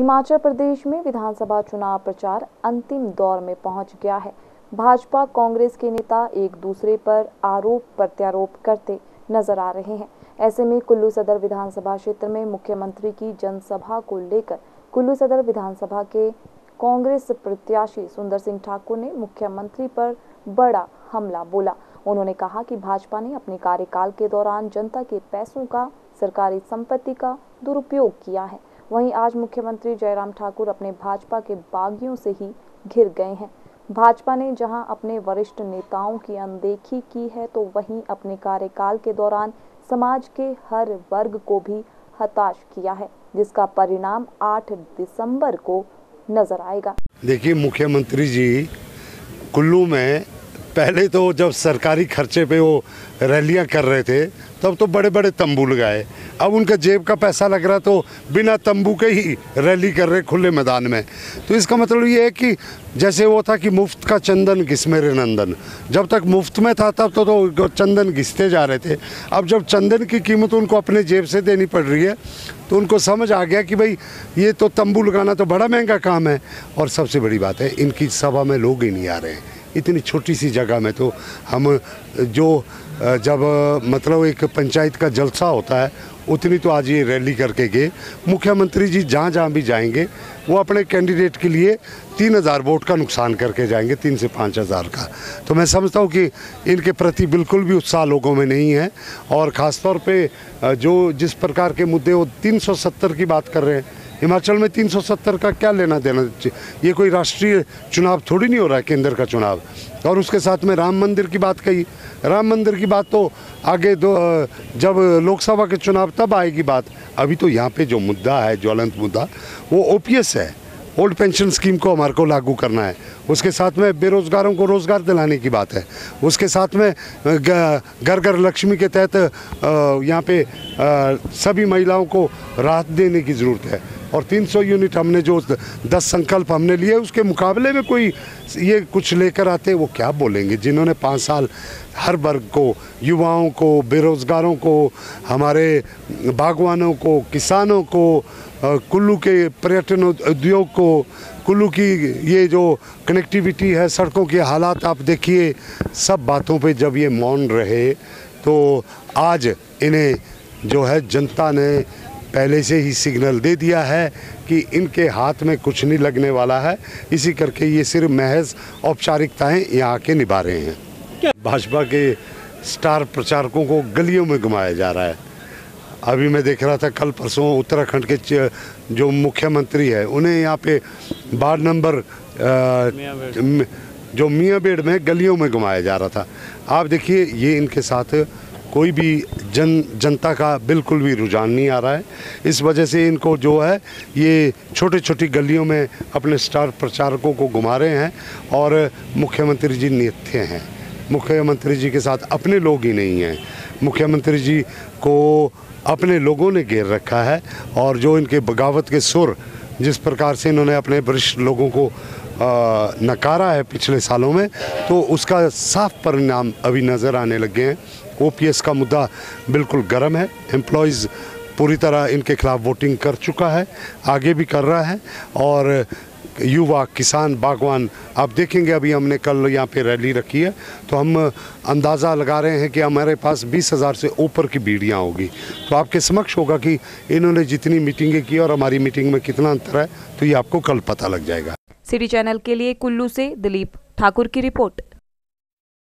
हिमाचल प्रदेश में विधानसभा चुनाव प्रचार अंतिम दौर में पहुँच गया है। भाजपा, कांग्रेस के नेता एक दूसरे पर आरोप प्रत्यारोप करते नज़र आ रहे हैं। ऐसे में कुल्लू सदर विधानसभा क्षेत्र में मुख्यमंत्री की जनसभा को लेकर कुल्लू सदर विधानसभा के कांग्रेस प्रत्याशी सुंदर सिंह ठाकुर ने मुख्यमंत्री पर बड़ा हमला बोला। उन्होंने कहा कि भाजपा ने अपने कार्यकाल के दौरान जनता के पैसों का, सरकारी संपत्ति का दुरुपयोग किया है। वहीं आज मुख्यमंत्री जयराम ठाकुर अपने भाजपा के बागियों से ही घिर गए हैं। भाजपा ने जहाँ अपने वरिष्ठ नेताओं की अनदेखी की है तो वहीं अपने कार्यकाल के दौरान समाज के हर वर्ग को भी हताश किया है, जिसका परिणाम 8 दिसंबर को नज़र आएगा। देखिए, मुख्यमंत्री जी, कुल्लू में पहले तो जब सरकारी खर्चे पे वो रैलियाँ कर रहे थे तब तो बड़े बड़े तंबू लगाए। अब उनका जेब का पैसा लग रहा तो बिना तंबू के ही रैली कर रहे खुले मैदान में। तो इसका मतलब ये है कि जैसे वो था कि मुफ़्त का चंदन घिस मेरे नंदन। जब तक मुफ़्त में था तब तो, तो चंदन घिसते जा रहे थे। अब जब चंदन की कीमत उनको अपने जेब से देनी पड़ रही है तो उनको समझ आ गया कि भाई ये तो तंबू लगाना तो बड़ा महँगा काम है। और सबसे बड़ी बात है इनकी सभा में लोग ही नहीं आ रहे हैं। इतनी छोटी सी जगह में तो हम, जो, जब मतलब एक पंचायत का जलसा होता है, उतनी तो आज ये रैली करके गए। मुख्यमंत्री जी जहाँ जहाँ भी जाएँगे, वो अपने कैंडिडेट के लिए तीन हज़ार वोट का नुकसान करके जाएँगे, तीन से पाँच हज़ार का। तो मैं समझता हूँ कि इनके प्रति बिल्कुल भी उत्साह लोगों में नहीं है, और ख़ास तौर पे, जो जिस प्रकार के मुद्दे, वो 370 की बात कर रहे हैं हिमाचल में 370 का क्या लेना देना ये कोई राष्ट्रीय चुनाव थोड़ी नहीं हो रहा है केंद्र का चुनाव। और उसके साथ में राम मंदिर की बात कही। राम मंदिर की बात तो आगे दो जब लोकसभा के चुनाव तब आएगी बात। अभी तो यहाँ पे जो मुद्दा है ज्वलंत मुद्दा, वो ओपीएस है। ओल्ड पेंशन स्कीम को हमारे को लागू करना है। उसके साथ में बेरोज़गारों को रोज़गार दिलाने की बात है। उसके साथ में घर घर लक्ष्मी के तहत यहाँ पे सभी महिलाओं को राहत देने की ज़रूरत है। और 300 यूनिट हमने जो 10 संकल्प हमने लिए, उसके मुकाबले में कोई ये कुछ लेकर आते, वो क्या बोलेंगे? जिन्होंने पाँच साल हर वर्ग को, युवाओं को, बेरोज़गारों को, हमारे बागवानों को, किसानों को कुल्लू के पर्यटन उद्योग को, कुल्लू की ये जो कनेक्टिविटी है, सड़कों के हालात आप देखिए, सब बातों पे जब ये मौन रहे तो आज इन्हें जो है जनता ने पहले से ही सिग्नल दे दिया है कि इनके हाथ में कुछ नहीं लगने वाला है। इसी करके ये सिर्फ़ महज औपचारिकताएँ यहाँ के निभा रहे हैं। भाजपा के स्टार प्रचारकों को गलियों में घुमाया जा रहा है। अभी मैं देख रहा था कल परसों उत्तराखंड के जो मुख्यमंत्री है उन्हें यहाँ पे वार्ड नंबर जो मियाँ बेड़ में गलियों में घुमाया जा रहा था। आप देखिए ये इनके साथ कोई भी जन, जनता का बिल्कुल भी रुझान नहीं आ रहा है। इस वजह से इनको जो है, ये छोटी छोटी गलियों में अपने स्टार प्रचारकों को घुमा रहे हैं और मुख्यमंत्री जी नित्य हैं। मुख्यमंत्री जी के साथ अपने लोग ही नहीं हैं। मुख्यमंत्री जी को अपने लोगों ने घेर रखा है और जो इनके बगावत के सुर, जिस प्रकार से इन्होंने अपने वरिष्ठ लोगों को नकारा है पिछले सालों में तो उसका साफ़ परिणाम अभी नज़र आने लगे हैं। ओपीएस का मुद्दा बिल्कुल गर्म है। एम्प्लॉयज़ पूरी तरह इनके खिलाफ वोटिंग कर चुका है, आगे भी कर रहा है, और युवा, किसान, बागवान, आप देखेंगे अभी हमने कल यहाँ पे रैली रखी है तो हम अंदाज़ा लगा रहे हैं कि हमारे पास बीस हज़ार से ऊपर की भीड़ियाँ होगी। तो आपके समक्ष होगा कि इन्होंने जितनी मीटिंगें की और हमारी मीटिंग में कितना अंतर है तो ये आपको कल पता लग जाएगा। सिटी चैनल के लिए कुल्लू से दिलीप ठाकुर की रिपोर्ट।